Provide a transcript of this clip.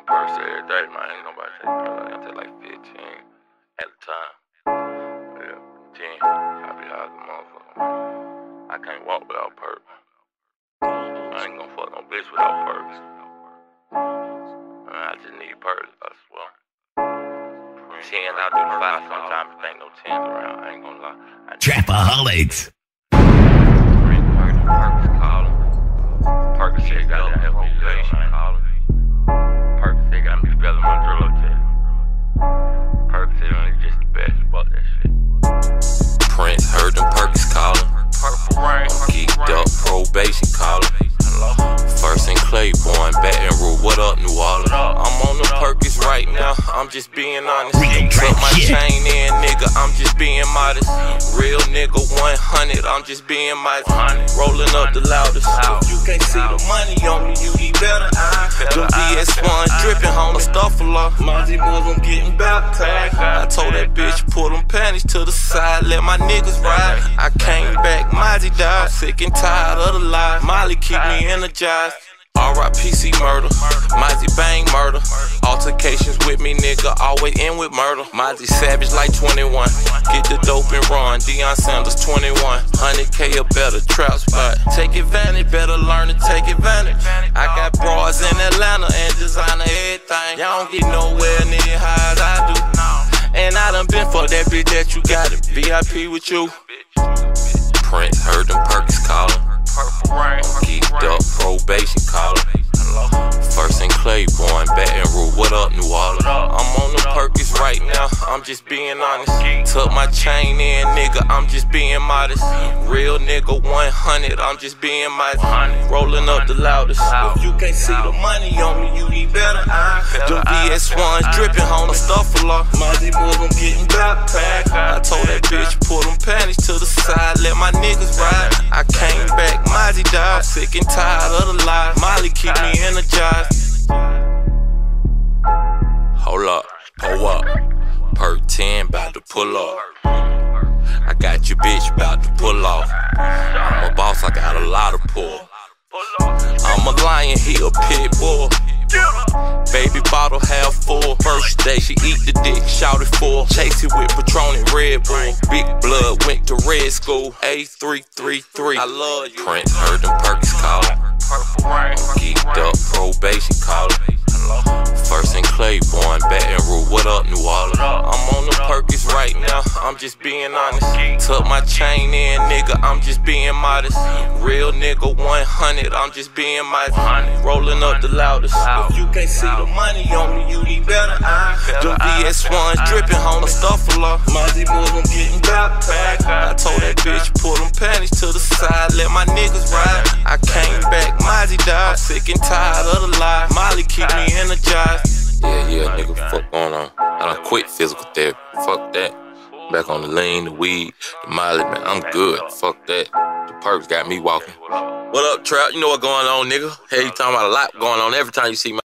them perks every day, man. Ain't nobody. I take like 15 at a time. Yeah, 10. I be as a motherfucker. I can't walk without perks. I ain't gonna fuck no bitch without perks. I just need perks, I swear. 10, I do 5 sometimes. Ain't no 10s around, I ain't gonna lie. Trap-A-Holics. I'm on the Perkins right now. I'm just being honest. Put my chain in, nigga. I'm just being modest. Real nigga 100. I'm just being modest. Rolling up the loudest. If you can't see the money on me, you need better eyes. Them VS1 dripping, homie. Stuff a lot. Mazi boys, I'm getting baptized. I told that bitch, pull them panties to the side. Let my niggas ride. I came back, Mazi died. Sick and tired of the lies. Molly keep me energized. RIPC murder, Mazi bang murder. Altercations with me, nigga, always in with murder. Mazi savage like 21. Get the dope and run. Deion Sanders 21. 100k or better, trap spot. Take advantage, better learn to take advantage. I got bras in Atlanta and designer everything. Y'all don't get nowhere near high as I do. And I done been for that bitch that you got it. VIP with you. Prince heard up probation calling. First in Claiborne, Baton Rouge. What up, New Orleans? I'm on the Perkins right now. I'm just being honest. Tuck my chain in, nigga. I'm just being modest. Real nigga 100. I'm just being modest. Rolling up the loudest. If you can't see the money on me, you need better eyes. Them VS1s dripping, homie. Stuff a lot. Mazi boys, I'm getting baptized. I told that bitch, pull them panties to the side. Let my niggas ride. I came back, Mazi died. Sick and tired of the lies. Molly keep me energized. Hold up, pull up. Perk 10, bout to pull up. I got your bitch, bout to pull off. I'm a boss, I got a lot of pull. I'm a lion, he a pit bull. Baby bottle half full. First day she eat the dick, shout it full. Chase it with Patron and Red Bull. Big blood went to red school. A333. I love you. Prince heard them perks calling. Purple rain. Geeked up probation calling. Up, New Orleans? I'm on the Perkins right now. I'm just being honest. Tuck my chain in, nigga. I'm just being modest. Real nigga 100. I'm just being modest. Rolling up the loudest. If you can't see the money on me, you need better eyes. Them VS1s dripping, homie. Stuff a lot. Mazi boys, I'm getting baptized. I told that bitch, pull them panties to the side. Let my niggas ride. I came back, Mazi died. Sick and tired of the lies. Molly keep me energized. Nigga, fuck going on. I done quit physical therapy. Fuck that. Back on the lean, the weed, the miley, man. I'm good. Fuck that. The perks got me walking. What up, Trout? You know what going on, nigga? Hey, you talking about a lot going on every time you see my